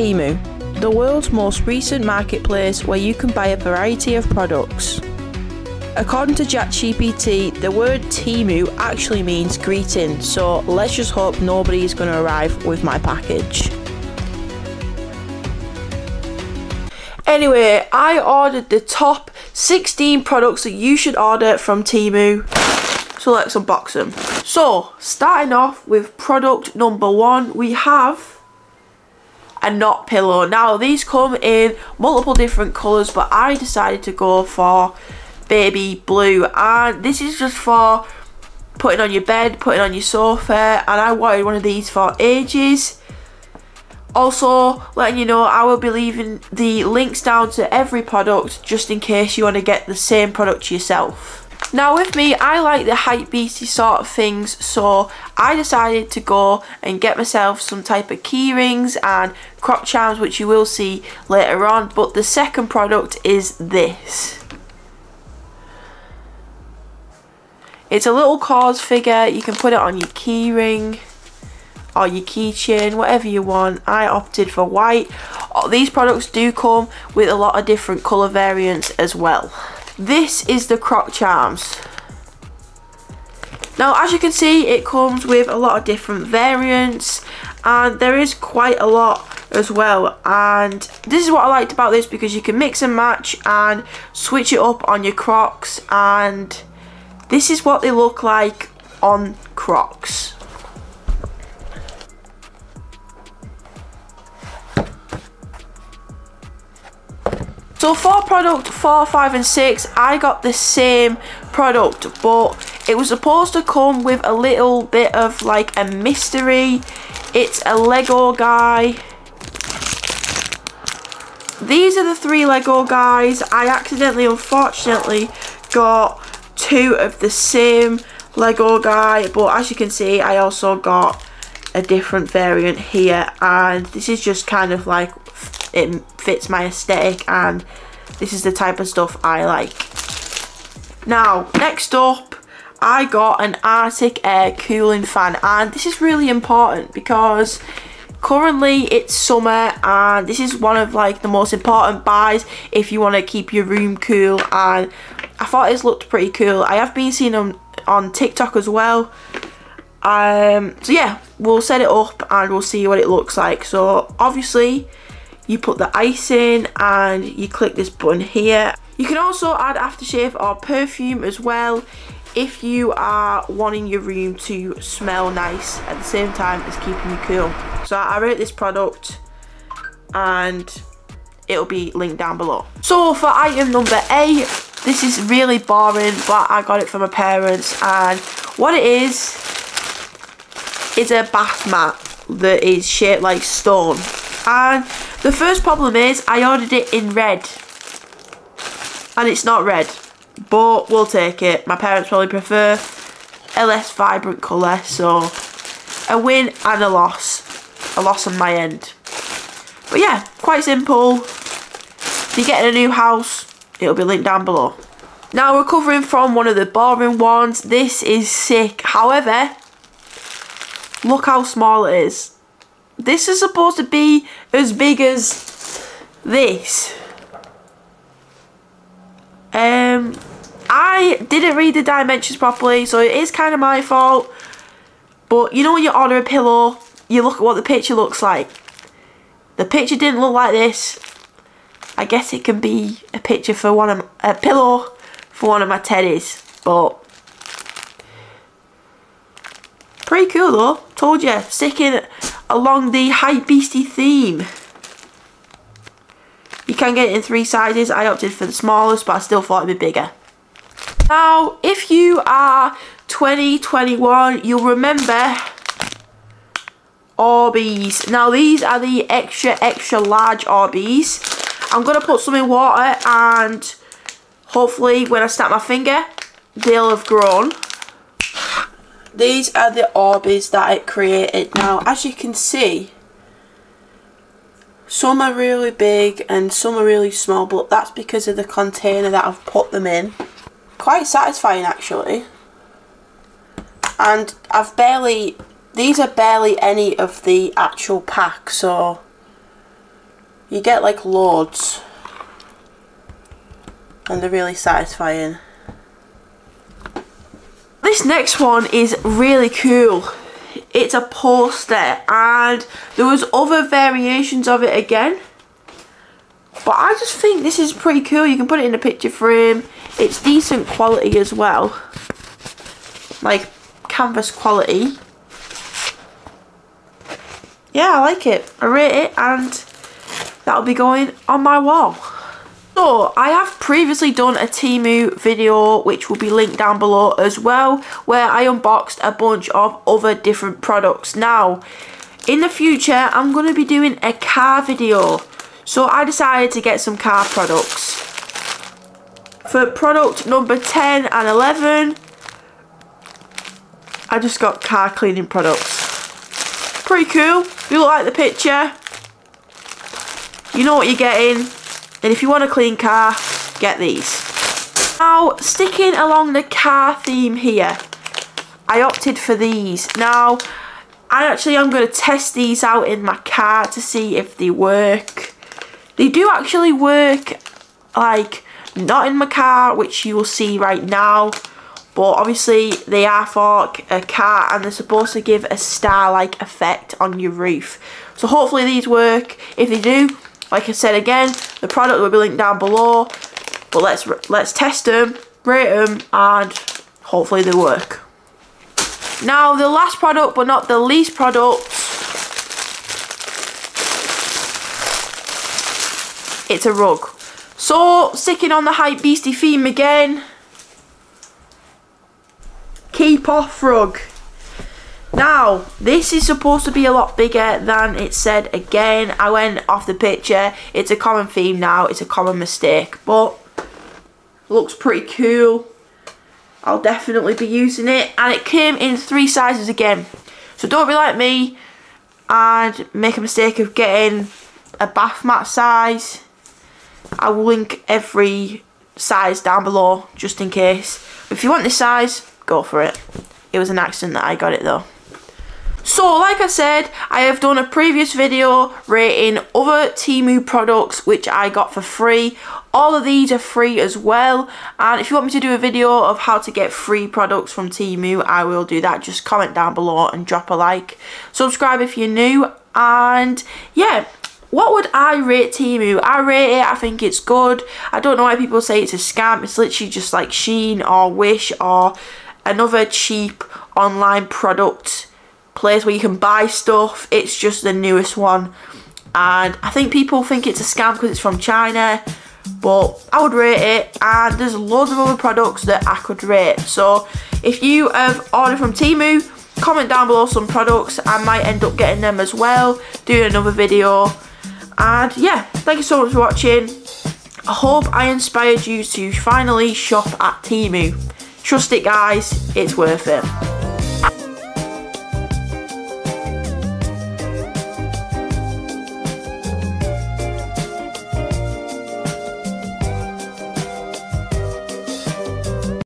Temu, the world's most recent marketplace where you can buy a variety of products. According to ChatGPT, the word Temu actually means greeting, so let's just hope nobody is going to arrive with my package. Anyway, I ordered the top 16 products that you should order from Temu. So let's unbox them. So, starting off with product number one, we have a knot pillow. Now, these come in multiple different colours, but I decided to go for baby blue. And this is just for putting on your bed, putting on your sofa. And I wanted one of these for ages. Also, letting you know, I will be leaving the links down to every product just in case you want to get the same product yourself. Now with me, I like the hype beastie sort of things, so I decided to go and get myself some type of key rings and croc charms, which you will see later on. But the second product is this. It's a little KAWS figure, you can put it on your key ring or your keychain, whatever you want. I opted for white. Oh, these products do come with a lot of different colour variants as well. This is the Croc Charms. Now as you can see it comes with a lot of different variants and there is quite a lot as well and this is what I liked about this because you can mix and match and switch it up on your Crocs and this is what they look like on Crocs. So for product 4, 5 and 6 I got the same product but it was supposed to come with a little bit of like a mystery. It's a Lego guy. These are the three Lego guys. I accidentally unfortunately got two of the same Lego guy but as you can see I also got a different variant here and this is just kind of like it fits my aesthetic and this is the type of stuff I like. Now, next up, I got an Arctic Air cooling fan and this is really important because currently it's summer and this is one of like the most important buys if you want to keep your room cool and I thought this looked pretty cool. I have been seeing them on TikTok as well. Um, so yeah, we'll set it up and we'll see what it looks like. So obviously you put the ice in and you click this button here. You can also add aftershave or perfume as well if you are wanting your room to smell nice at the same time as keeping you cool. So I rate this product and it'll be linked down below. So for item number eight, this is really boring but I got it from my parents and what it is is a bath mat that is shaped like stone and the first problem is I ordered it in red. And it's not red. But we'll take it. My parents probably prefer a less vibrant colour. So a win and a loss. A loss on my end. But yeah, quite simple. If you get in a new house, it'll be linked down below. Now recovering from one of the boring ones. This is sick. However, look how small it is. This is supposed to be as big as this. Um, I didn't read the dimensions properly, so it is kind of my fault. But you know when you order a pillow, you look at what the picture looks like. The picture didn't look like this. I guess it can be a picture for one of a pillow for one of my teddies, but pretty cool though. Told you, sticking along the Hype Beastie theme. You can get it in three sizes. I opted for the smallest, but I still thought it'd be bigger. Now, if you are 2021, you'll remember Orbeez. Now, these are the extra, extra large Orbeez. I'm going to put some in water and hopefully when I snap my finger, they'll have grown. These are the Orbeez that it created. Now, as you can see, some are really big and some are really small, but that's because of the container that I've put them in. Quite satisfying, actually. And I've barely, these are barely any of the actual pack, so You get like loads. And they're really satisfying. This next one is really cool. It's a poster and there was other variations of it again. But I just think this is pretty cool. You can put it in a picture frame. It's decent quality as well. Like canvas quality. Yeah, I like it. I rate it and that'll be going on my wall. So, I have previously done a Temu video which will be linked down below as well where I unboxed a bunch of other different products. Now, in the future I'm going to be doing a car video. So I decided to get some car products. For product number 10 and 11 I just got car cleaning products. Pretty cool. You look like the picture, you know what you're getting. And if you want a clean car, get these. Now, sticking along the car theme here, I opted for these. Now, I actually am going to test these out in my car to see if they work. They do actually work, like, not in my car, which you will see right now. But obviously, they are for a car and they're supposed to give a star-like effect on your roof. So hopefully these work. If they do, like I said again, the product will be linked down below. But let's let's test them, rate them, and hopefully they work. Now the last product, but not the least product. It's a rug. So, sticking on the Hype Beastie theme again. Keep off rug. Now, this is supposed to be a lot bigger than it said again. I went off the picture. It's a common theme now. It's a common mistake. But, looks pretty cool. I'll definitely be using it. And it came in three sizes again. So don't be like me and make a mistake of getting a bath mat size. I will link every size down below just in case. If you want this size, go for it. It was an accident that I got it though. So, like I said, I have done a previous video rating other Temu products which I got for free. All of these are free as well. And if you want me to do a video of how to get free products from Temu, I will do that. Just comment down below and drop a like. Subscribe if you're new. And yeah, what would I rate Temu? I rate it, I think it's good. I don't know why people say it's a scam. It's literally just like Shein or Wish or another cheap online product place where you can buy stuff. It's just the newest one. And I think people think it's a scam because it's from China. But I would rate it. And there's loads of other products that I could rate. So if you have ordered from Temu, comment down below some products. I might end up getting them as well. Doing another video. And yeah, thank you so much for watching. I hope I inspired you to finally shop at Temu. Trust it guys, it's worth it.